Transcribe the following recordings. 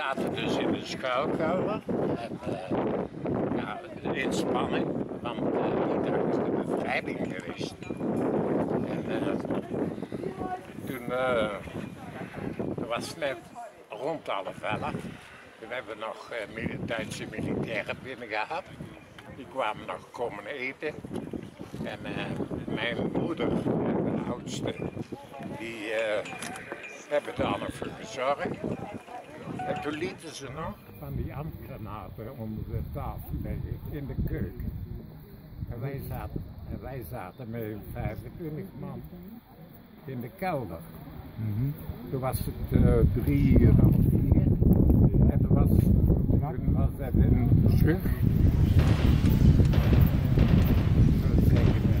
zaten dus in de schuilkelder. En eh, ja, de inspanning, want eh, die dag is de bevrijding geweest. En eh, toen, was het net rond half elf. Toen hebben we nog Duitse militairen binnen gehad. Die kwamen nog komen eten. En eh, mijn moeder, de oudste, die hebben daar nog voor gezorgd. En toen lieten ze nog van die handgranaten onder de tafel liggen in de keuken. En wij zaten, en wij zaten met 25 man in de kelder. Toen was het eh, drie uur half vier. En toen was, toen was het een schucht. Zo zeggen we.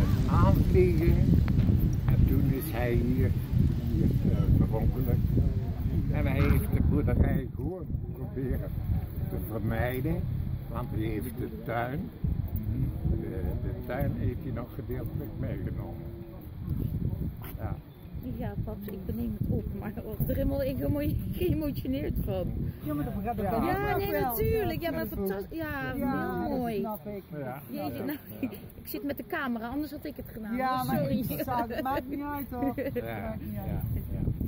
Een aanvliegen. En toen is hij hier, hier uh, verongelukt. En hij heeft de boerderij gewoon proberen te vermijden. Want hij heeft de tuin. De, de tuin heeft hij nog gedeeltelijk meegenomen. Ja. Ja, paps, ik beneem het op, maar ik word er helemaal geëmotioneerd van. Ja, maar dat ik Ja. Ja, nee, natuurlijk. Ja, Dat maar fantastisch. Ja, Ja, heel mooi. snap ik. Ja. Jeetje, nou, ik zit met de camera, anders had ik het gedaan. Ja, maar Sorry. Het maakt niet uit hoor. Ja, Maakt niet ja, uit.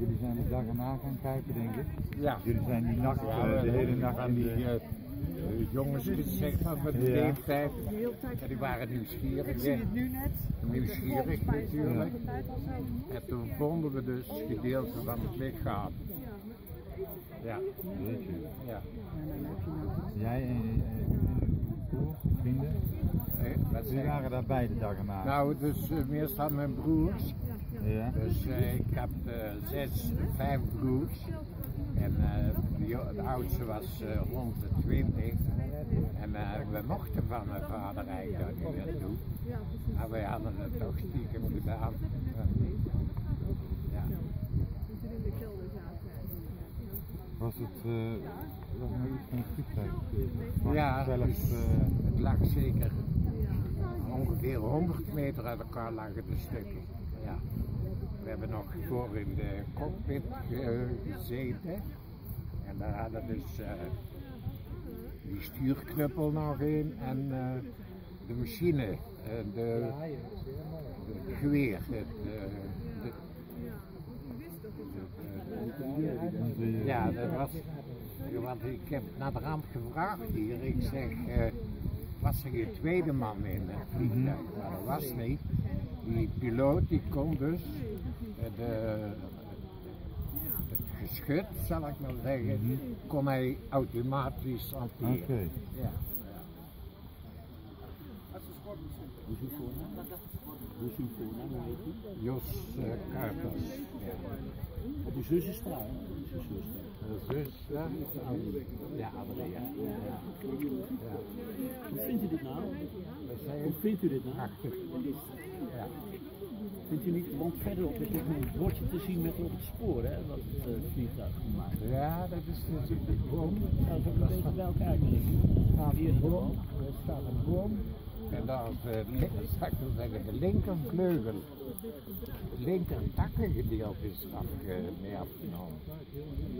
Jullie zijn de dag erna gaan kijken, denk ik. Ja. Jullie zijn die nacht, Ja, eh, de hele nacht aan die eh, jongens gezegd van de Ja. leeftijd. Die waren nieuwsgierig. Ik zie het nu net. Nieuwsgierig natuurlijk. En toen vonden we dus gedeelte van het lichaam. Ja, Jeetje. ja. Jij en je broer, vrienden, Eh, wat die zeg- waren daarbij de dag erna. Nou, dus uh, meestal mijn broers. Ja. Dus eh, ik heb eh, zes, vijf broers. En eh, de, oudste was eh, rond de twintig. En eh, we mochten van mijn vader eigenlijk dat niet naartoe. Maar wij hadden het toch stiekem gedaan. Ja. Was het uh, was maar iets van een Ja, dus, eh, het lag zeker ongeveer 100 meter uit elkaar lagen de stukken. Ja. We hebben nog voor in de cockpit ge- gezeten. En daar hadden dus eh, die stuurknuppel nog in en eh, de machine, eh, de, de geweer, ja, dat was. Want ik heb naar de ramp gevraagd hier. Ik zeg, was er geen tweede man in het vliegtuig? Maar dat was niet. Die piloot die kon dus de, het geschut, zal ik maar zeggen, kon hij automatisch hanteren. Oké. Ja. Hoe is uw voornaam? Hoe is uw voornaam? Jos uh, Kuipers. Ja. De zus is hè? De zus. De zus, ja, ja, Adria. Ja. Ja. Hoe vindt u dit nou? Hoe vindt u dit nou? Prachtig. Ja. Vindt u niet, want verderop is nog een bordje te zien met op het spoor, hè, wat het uh, vliegtuig gemaakt ja, dat is natuurlijk de boom. Nou, dat is een beetje bij elkaar liggen. Staat Hier een is boom. Er staat een boom. En daar is de, ik wel zeggen, de linkervleugel. Het linker takkengedeelte is afge, mee afgenomen.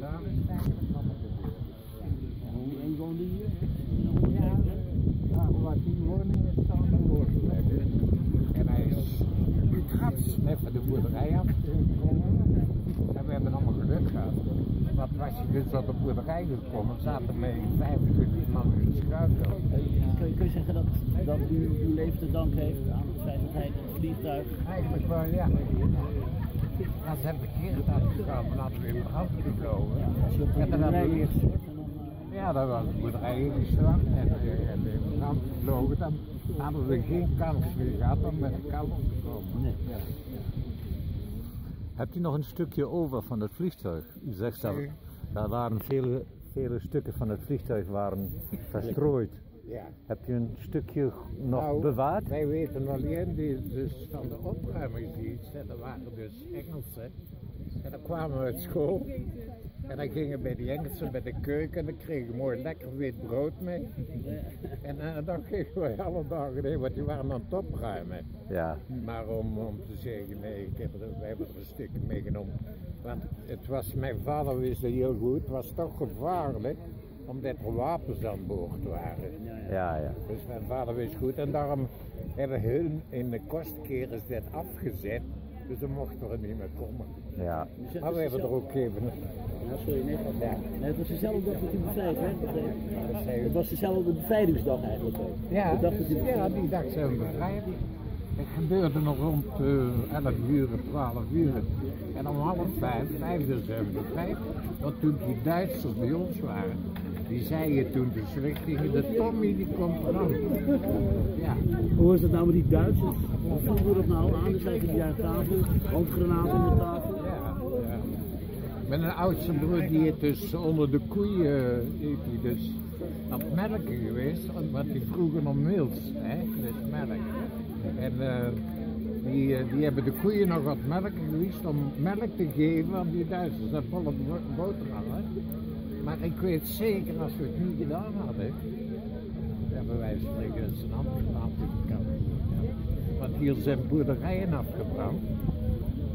Daar is eigenlijk allemaal gebeurd. Hoe en woonde hier? Ja, ja, wat die woning is dan een oorlog. En hij is even de boerderij afgekomen. En we hebben allemaal geluk gehad. Want was je dus op de boerderij gekomen, zaten met 25 man in de schuilkel. Kun je, kun je zeggen dat, dat u uw leven te danken heeft aan de veiligheid en het vliegtuig? Eigenlijk wel, ja. Als het verkeerd had gegaan, dan hadden we in brand gevlogen. Als je op de En dan hadden we eerst eh, Ja, dat was de boerderij ingestort en, eh, en in brand gevlogen. Dan hadden we geen kans meer gehad om met de kant te komen. Nee. Ja. Hebt u nog een stukje over van het vliegtuig? U zegt dat daar waren vele, vele stukken van het vliegtuig waren verstrooid. Ja. Hebt u een stukje nog Nou, bewaard? Wij weten alleen die, dus van de hè, dat waren dus Engelsen. En dan kwamen we uit school En dan gingen we bij die Engelsen bij de keuken en dan kregen we mooi lekker wit brood mee. En eh, dan kregen we alle dagen heen, want die waren aan het opruimen. Ja. Maar om, om te zeggen, nee, ik heb er, wij hebben er een stukje meegenomen. Want het was, mijn vader wist het heel goed, het was toch gevaarlijk, omdat er wapens aan boord waren. Ja, ja. Dus mijn vader wist goed en daarom hebben hun in de kostkeren dat afgezet. Dus dan mochten we er niet meer komen. Ja. Maar we hebben er ook even. Ja, sorry, nee. Ja. Nee, het was dezelfde dag dat u bevrijd werd. Dat Het was dezelfde bevrijdingsdag eigenlijk ook. Ja, dag dat u ja, die dag zijn we bevrijd. Het gebeurde nog rond eh 11 uur, 12 uur. En om half vijf, vijf uur zijn we bevrijd. Want toen die Duitsers bij ons waren, die zeiden toen de slechting, de Tommy die komt eraan. Ja, Hoe is het nou met die Duitsers? Hoe voelden we dat nou aan? Dan zaten die aan tafel, handgranaten op de tafel. ja, ja. Mijn oudste broer die is dus onder de koeien eh, hij dus aan het melken geweest, want die vroegen om mils, hè, dus melk. En eh, die, eh, die hebben de koeien nog wat melken geweest om melk te geven aan die Duitsers, dat volle bo- boterhammen. Maar ik weet zeker, als we het niet gedaan hadden, hebben wij spreken zijn hand gedaan tegen de kant. Ja. Want hier zijn boerderijen afgebrand.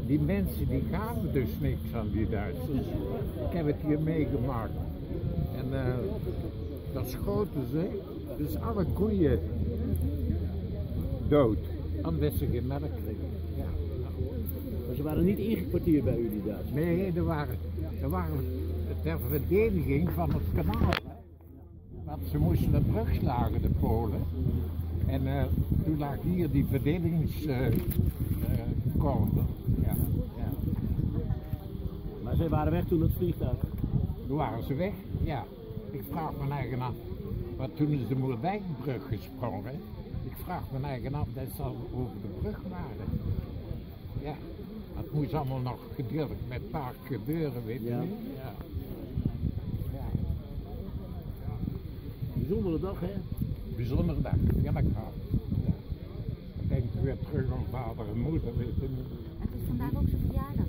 Die mensen die gaven dus niks aan die Duitsers. Ik heb het hier meegemaakt. En eh dan schoten ze dus alle koeien dood. Omdat ze geen melk kregen. Ja. Maar ze waren niet ingekwartierd bij u, die Duitsers. Nee, er waren, er waren ter verdediging van het kanaal. Want ze moesten de brug slagen, de Polen. En eh, toen lag hier die verdedigingskorven. ja, ja. Maar zij waren weg toen het vliegtuig. Toen waren ze weg, ja. Ik vraag mijn eigen af. Want toen is de Moerdijkbrug gesprongen. Ik vraag mijn eigen af dat ze al over de brug waren. Ja. Het moest allemaal nog gedeeltelijk met paard gebeuren, weet je ja. Bijzondere dag, hè? Bijzondere dag, ja dat gaat. Ja. Ik denk weer terug aan vader en moeder, weet je. Het is vandaag ook zijn verjaardag.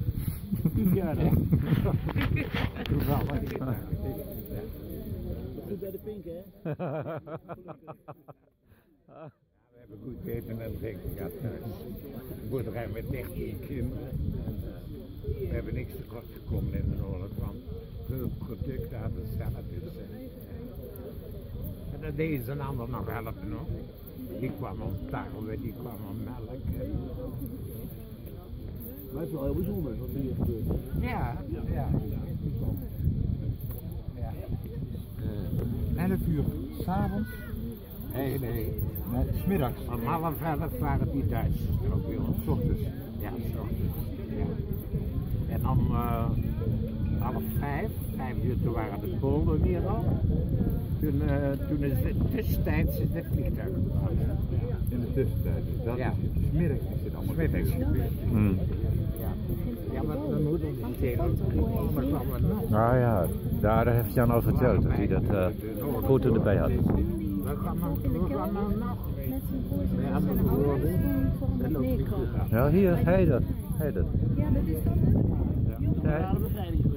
Verjaardag. Toevallig. Ja. Goed bij de pink, hè? We hebben goed eten en drinken gehad thuis. Een boerderij met 13 kinderen. En, eh, we hebben niks tekort gekomen in de oorlog, want veel producten hadden ze zelf. Dus, eh, en dat deden ze een ander nog helpen hoor. Die kwam om tarwe, die kwam om melk. En, Maar het is wel heel bijzonder wat er hier gebeurt. hè? ja, ja. ja. Eh 11 uur s'avonds, Nee, nee. nee, smiddags, Om half elf waren die Duitsers er ook ons. s ochtends. Ja, s ochtends. Ja. En om eh, half vijf, vijf uur, toen waren de Polen weer al. Toen, eh, toen is het tussentijds is het vliegtuig gekomen. In de tussentijd. Dus dat Ja. is smiddags is dit allemaal Smiddags gebeurd. gebeurd. Ja. ja, maar mijn moeder die dat er kwam er nog. Nou ja, daar heeft Jan al verteld dat hij dat eh foto erbij had. Het meekomen. goed. Ja, hier, hij dat. Hij dat. Ja, dat is geweest.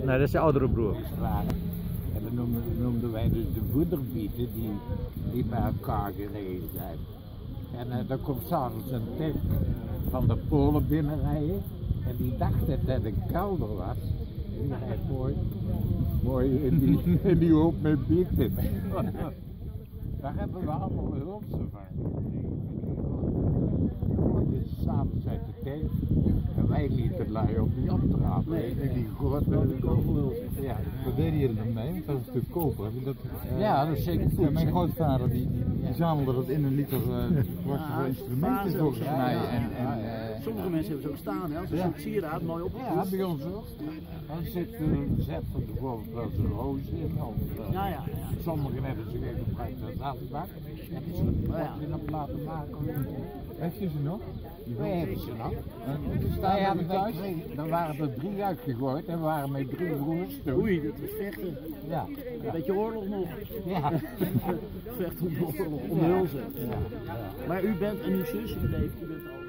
nee, dat is de oudere broer. Noemden, noemden wij dus de voederbieten die, die bij elkaar gereden zijn. En eh, dan komt s'avonds een tank van de Polen binnenrijden. En die dacht dat het een kelder was. En die rijdt mooi, mooi in die, in die hoop met bieten. Daar hebben we allemaal hulpsen van s'avonds uit de tank. En wij lieten lui op die opdraven. Nee. in die grote Ja, Wat deden jullie ermee? Want dat is natuurlijk koper. Dat, eh, ja, dat is zeker goed. mijn grootvader die, die, die zamelde dat in een liter uh, wat Ja, voor instrumenten volgens mij. En, en, ja. eh, Sommige mensen hebben ze ook staan, hè? Als een Ja. soort sieraad, mooi Ja, opgevoerd. bij ons ook. Dan zit, uh, zet er bijvoorbeeld wel eens een roos in. Uh, Ja, ja, ja. Sommigen hebben ze weer gebruikt als asbak. Hebben ze een potje op laten maken. Heb je ze nog? Wij hebben ze nog. Ja, thuis? er waren er drie uitgegooid en we waren met drie broers. Oei, dat was vechten. Ja. Een beetje oorlog nog. Ja. Vechten om de oorlog, om de hulzen. Ja. ja. Maar u bent en uw zus, u leeft, u bent al